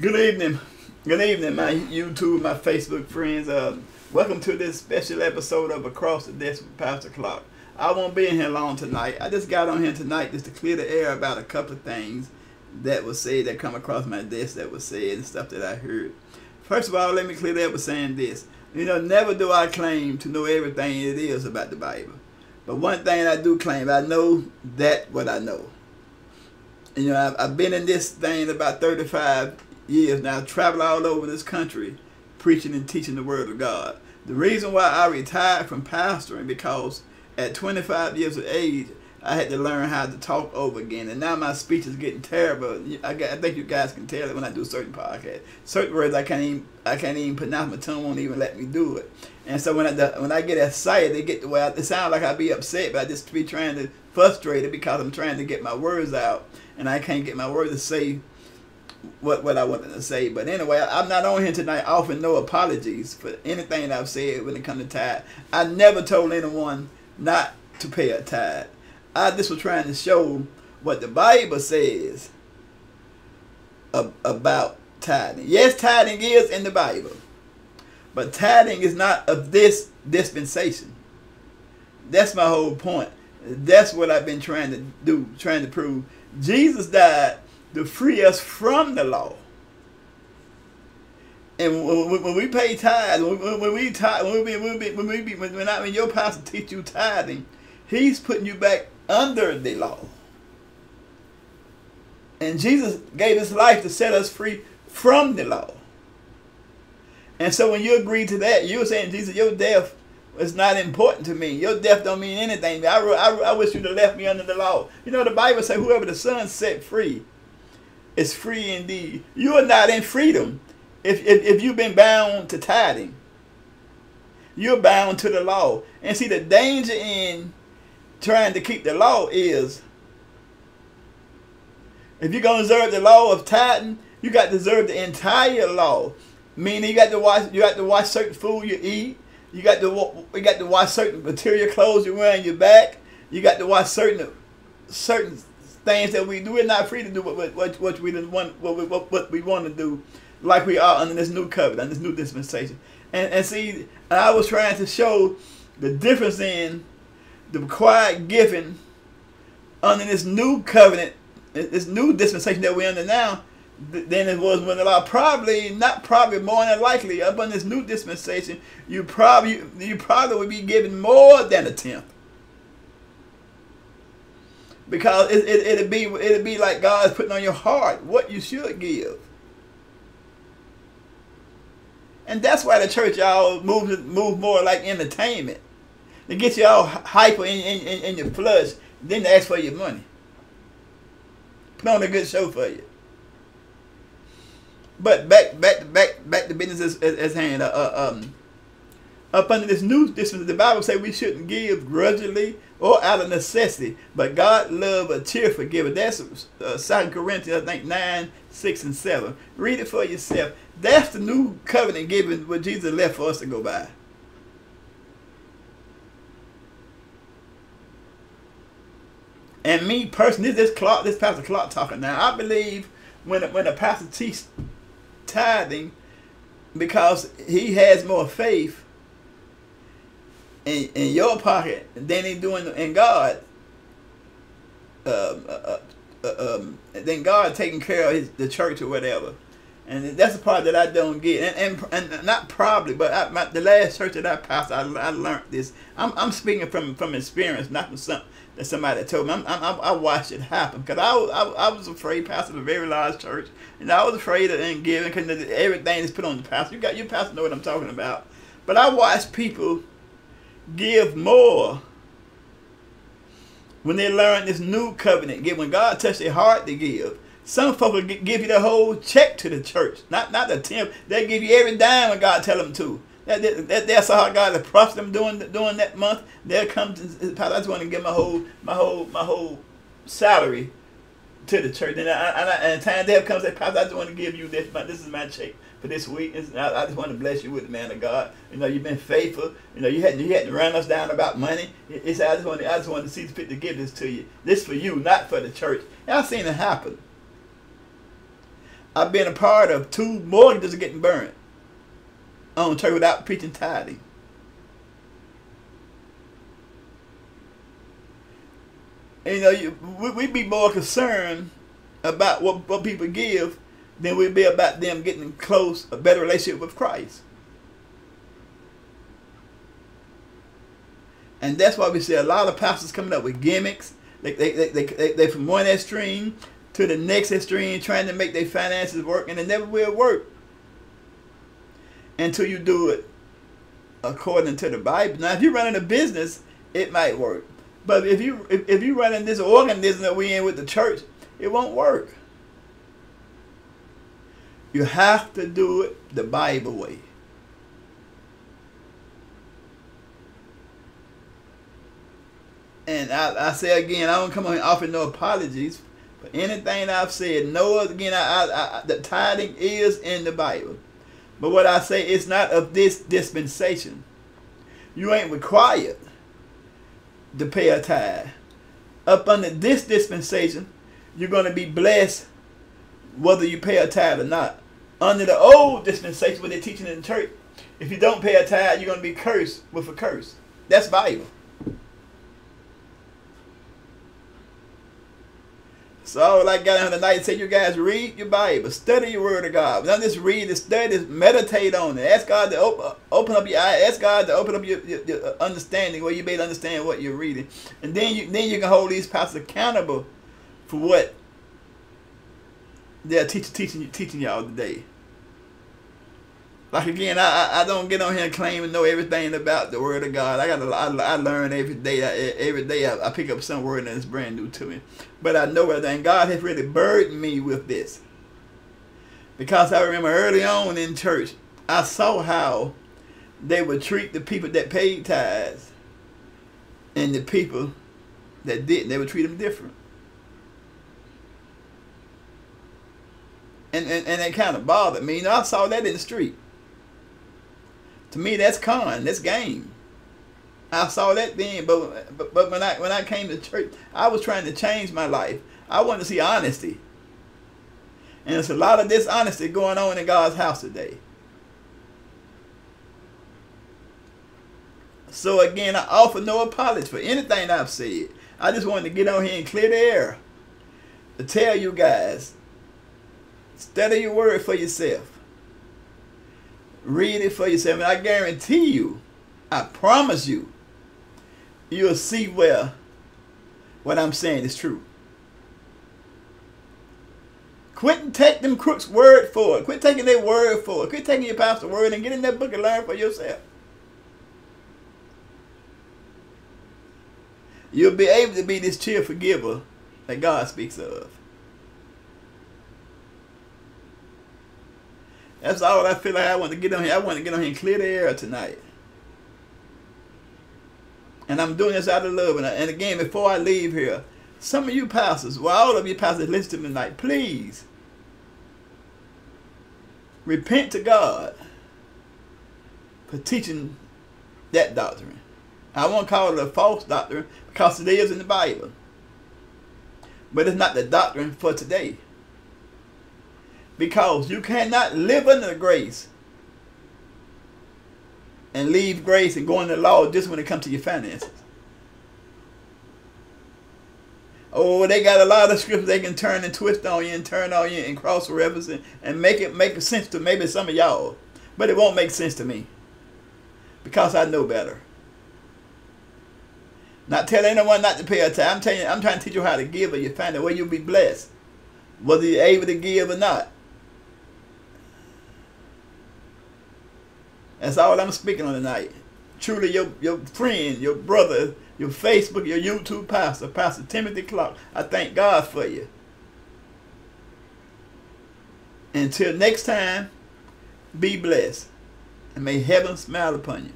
Good evening. Good evening, my YouTube, my Facebook friends. Uh, welcome to this special episode of Across the Desk with Pastor Clark. I won't be in here long tonight. I just got on here tonight just to clear the air about a couple of things that was said that come across my desk that was said and stuff that I heard. First of all, let me clear that with saying this. You know, never do I claim to know everything it is about the Bible. But one thing I do claim, I know that what I know. You know, I've, I've been in this thing about 35 years now, travel all over this country preaching and teaching the Word of God. The reason why I retired from pastoring because at 25 years of age, I had to learn how to talk over again, and now my speech is getting terrible. I, got, I think you guys can tell it when I do certain podcasts. Certain words I can't even I can't even pronounce. My tongue won't even let me do it. And so when I when I get excited, they get the way I, it sounds like I'd be upset, but I just be trying to frustrate it because I'm trying to get my words out, and I can't get my words to say what what I wanted to say. But anyway, I'm not on here tonight offering no apologies for anything I've said when it comes to tithe. I never told anyone not to pay a tithe. I just was trying to show what the Bible says about tithing. Yes, tithing is in the Bible, but tithing is not of this dispensation. That's my whole point. That's what I've been trying to do, trying to prove. Jesus died to free us from the law. And when we pay tithes, when we tithe, when we when we when we when I mean your pastor teach you tithing, he's putting you back under the law. And Jesus gave his life to set us free from the law. And so when you agree to that, you're saying, Jesus, your death is not important to me. Your death don't mean anything. I, I, I wish you'd have left me under the law. You know, the Bible says whoever the Son set free is free indeed. You are not in freedom if, if, if you've been bound to tithing. You're bound to the law. And see, the danger in trying to keep the law is if you're going to observe the law of tithing, you got to observe the entire law. Meaning you got to watch you got to watch certain food you eat. You got to you got to watch certain material clothes you wear on your back. You got to watch certain certain things that we do. We're not free to do what what, what we want what we, what, what we want to do, like we are under this new covenant, under this new dispensation. And and see, I was trying to show the difference in the required giving under this new covenant, this new dispensation that we're under now, than it was when the law. Probably, not probably, more than likely, up on this new dispensation, you probably you probably would be given more than a tenth. Because it, it, it'd be it'd be like God's putting on your heart what you should give. And that's why the church y'all move move more like entertainment to get you all hyper in, in, in, your flush, then they ask for your money. Put on a good show for you. But back back back back to business as, as, as hand. Uh, uh, um, up under this new this the Bible say we shouldn't give grudgingly or out of necessity, but God love a cheerful giver. That's uh, Second Corinthians, I think nine, six, and seven. Read it for yourself. That's the new covenant given what Jesus left for us to go by. And me personally, this Clark, this Pastor Clark talking now. I believe when when a pastor teaches tithing, because he has more faith in, in your pocket than he doing in God. Um, uh, uh, um, then God taking care of his, the church or whatever. And that's the part that I don't get. And and, and not probably, but I, my, the last church that I passed, I, I learned this. I'm, I'm speaking from, from experience, not from some, that somebody told me. I'm, I'm, i watched it happen because I, I, I was afraid pastor a very large church. And I was afraid of giving because everything is put on the pastor. You got your pastor know what I'm talking about. But I watched people give more when they learn this new covenant. Give when God touched their heart to give. Some folks will give you the whole check to the church, not not the tenth. They give you every dime when God tell them to. That, that, that's how God has prosper them during during that month. They'll come to I just want to give my whole my whole my whole salary to the church. And, I, I, and time comes that Pastor, I just want to give you this. My, this is my check for this week. I, I, just want to bless you with the man of God. You know, you've been faithful. You know, you had you had to run us down about money. It's I just want to, I just want to see the fit to give this to you. This for you, not for the church. And I've seen it happen. I've been a part of two mortgages getting burned on church without preaching tithing. And, you know, you, we, we'd be more concerned about what, what people give than we'd be about them getting close, a better relationship with Christ. And that's why we see a lot of pastors coming up with gimmicks. They, they, they, they, they, they from one extreme to the next extreme trying to make their finances work, and it never will work until you do it according to the Bible. Now, if you're running a business, it might work. But if you if, if you're running this organism that we in with the church, it won't work. You have to do it the Bible way. And I, I say again, I don't come on offering no apologies for anything I've said. No, again, I, I, I, the tithing is in the Bible. But what I say, it's not of this dispensation. You ain't required to pay a tithe. Up under this dispensation, you're going to be blessed whether you pay a tithe or not. Under the old dispensation, what they're teaching in the church, if you don't pay a tithe, you're going to be cursed with a curse. That's Bible. So I got on tonight and say, you guys read your Bible, study your Word of God. Not just read it, study it, meditate on it. Ask God to op- uh, open up your eyes. Ask God to open up your, your, your uh, understanding, where you may understand what you're reading, and then you then you can hold these pastors accountable for what they're teaching teaching teaching y'all today. Like again, I, I don't get on here and claim and know everything about the Word of God. I got I, I learn every day. I, every day I, I pick up some word it's brand new to me. But I know that God has really burdened me with this. Because I remember early on in church, I saw how they would treat the people that paid tithes and the people that didn't. They would treat them different. And, and, and it kind of bothered me. You know, I saw that in the street. To me, that's con. That's game. I saw that then, but, but but when I when I came to church, I was trying to change my life. I wanted to see honesty, and there's a lot of dishonesty going on in God's house today. So again, I offer no apology for anything I've said. I just wanted to get on here and clear the air to tell you guys, study your word for yourself. Read it for yourself. And I guarantee you, I promise you, you'll see where what I'm saying is true. Quit and take them crooks' word for it. Quit taking their word for it. Quit taking your pastor's word and get in that book and learn for yourself. You'll be able to be this cheerful giver that God speaks of. That's all I feel like I want to get on here. I want to get on here and clear the air tonight. And I'm doing this out of love. And, I, and again, before I leave here, some of you pastors, well, all of you pastors listen to me tonight, please repent to God for teaching that doctrine. I won't call it a false doctrine because it is in the Bible. But it's not the doctrine for today. Because you cannot live under grace and leave grace and go into law just when it comes to your finances. Oh, they got a lot of scriptures they can turn and twist on you and turn on you and cross reference and, and make it make sense to maybe some of y'all. But it won't make sense to me. Because I know better. Not telling anyone not to pay attention. I'm telling you, I'm trying to teach you how to give or you find a way you'll be blessed. Whether you're able to give or not. That's all I'm speaking on tonight. Truly, your, your friend, your brother, your Facebook, your YouTube pastor, Pastor Timothy Clark. I thank God for you. Until next time, be blessed. And may heaven smile upon you.